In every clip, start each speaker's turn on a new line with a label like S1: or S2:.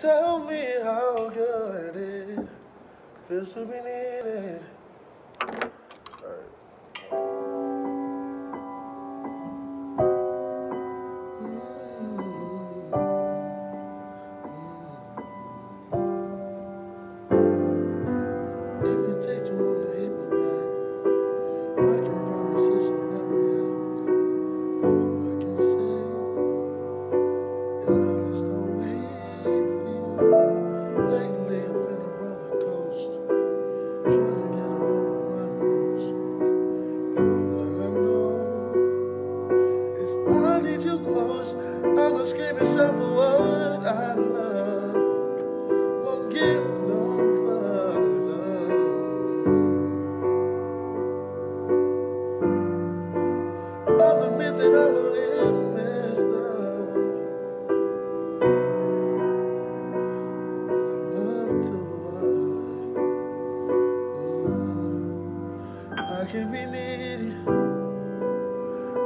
S1: Tell me how good it feels to be needed. I was giving myself for what I love. Won't give no fucks up. I've admit that I. I can be needy.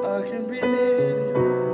S1: I can be needy.